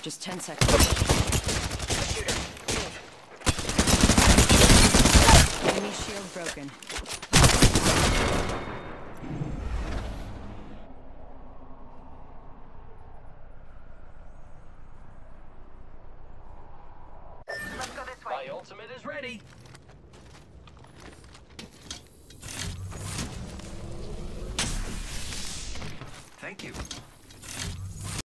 Just 10 seconds. Enemy shield broken. My ultimate is ready. Thank you.